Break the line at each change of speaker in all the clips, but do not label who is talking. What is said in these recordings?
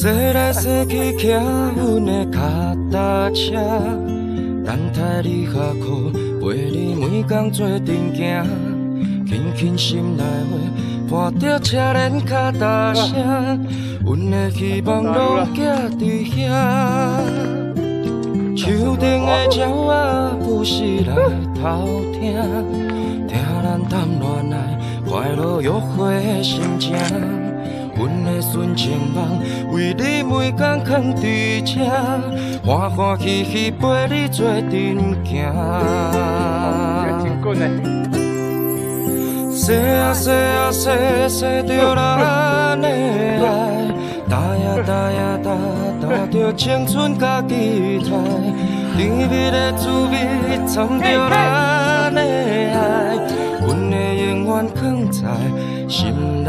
西去骑阮的脚踏车，等待你下课，陪你每天做阵行，轻轻心内话，伴着车轮脚踏声，阮的希望拢寄伫遐。树顶的鸟仔不时来偷听，听咱谈恋爱快乐约会的心情。阮的纯情梦，为你每天囥伫这，欢欢喜喜陪你做阵行。说啊说啊说说着咱的爱，打呀打呀打打着青春甲期待，甜蜜的滋味掺着咱的爱，阮的永远藏在心内。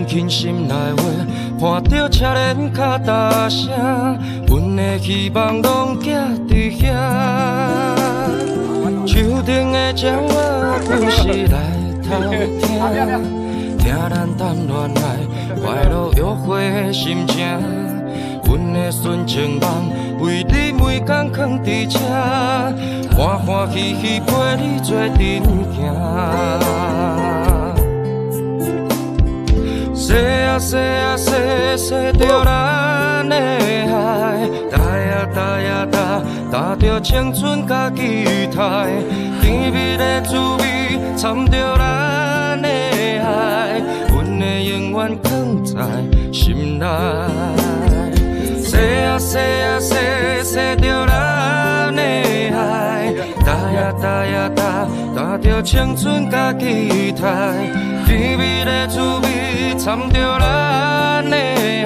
轻轻心内话，伴着车轮脚踏声，阮的希望拢寄伫遐。树顶的鸟仔不时来偷听，听咱谈恋爱快乐约会的心情。阮的纯情梦，为你每天囥伫这，欢欢喜喜陪你做阵行。说啊说啊说说着咱的爱，打呀打呀打打着青春甲期待，甜蜜的滋味掺着咱的爱，阮的永远藏在心内。西呀西西，着咱的爱；搭呀搭呀搭，搭着青春甲期待。甜蜜的滋味掺着咱的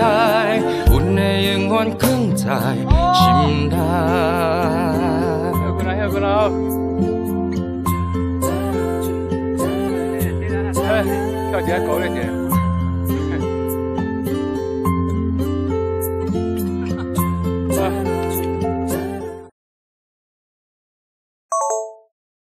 爱，阮的永远放在心内。